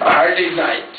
Hardy Night.